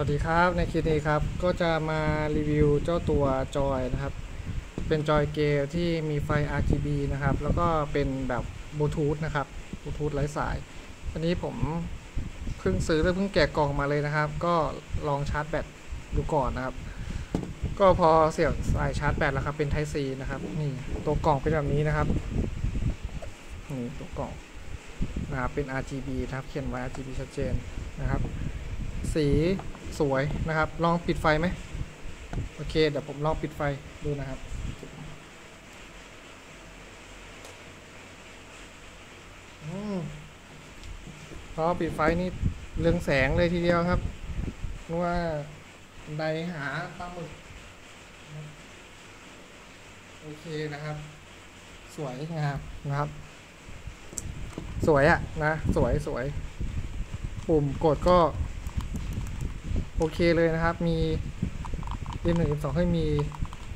วัสดีครับในคลิปนี้ครับก็จะมารีวิวเจ้าตัวจอยนะครับ เป็นจอยเกลที่มีไฟ RGB นะครับ แล้วก็เป็นแบบบลูทูธนะครับบลูทูธไร้สาย อันนี้ผมเพิ่งซื้อและเพิ่งแกะกล่องมาเลยนะครับ ก็ลองชาร์จแบตดูก่อนนะครับ ก็พอเสียบสายชาร์จแบตแล้วครับเป็น Type C นะครับนี่ตัวกล่องเป็นแบบนี้นะครับนี่ตัวกล่องนะครับเป็น RGB นะครับเขียนไว้ RGB ชัดเจนนะครับ สี สวยนะครับ ลองปิดไฟไหมโอเค เดี๋ยวผมลองปิดไฟดูนะครับอพอปิดไฟนี่เรืองแสงเลยทีเดียวครับนึกว่าไดหาปลาหมึก โอเคนะครับ สวยงามนะครับ สวยอะนะ สวยสวย ปุ่มกดก็ โอเคเลยนะครับ มีเอ็มหนึ่งเอ็มสองให้มี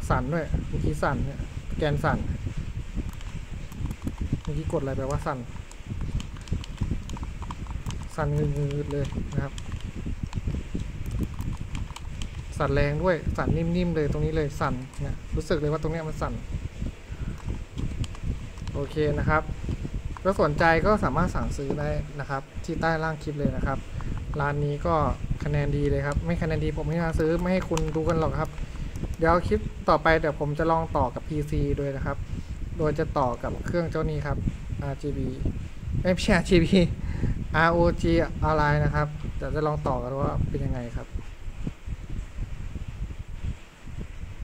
สั่นด้วยเมื่อกี้สั่นเนี่ยแกนสั่นเมื่อกี้กดอะไรแปลว่าสั่นสั่นงืดๆเลยนะครับ สั่นแรงด้วยสั่นนิ่มๆเลยตรงนี้เลยสั่นเนี่ยรู้สึกเลยว่าตรงเนี้ยมันสั่นโอเคนะครับก็สนใจก็สามารถสั่งซื้อได้นะครับ ที่ใต้ล่างคลิปเลยนะครับ ร้านนี้ก็ คะแนนดีเลยครับ ไม่คะแนนดีผมไม่มาซื้อไม่ให้คุณดูกันหรอกครับ เดี๋ยวคลิปต่อไปเดี๋ยวผมจะลองต่อกับ PC ด้วยนะครับ โดยจะต่อกับเครื่องเจ้านี้ครับ RGB ไม่ใช่ RGB ROG อะไรนะครับเดี๋ยวจะลองต่อกันว่าเป็นยังไงครับ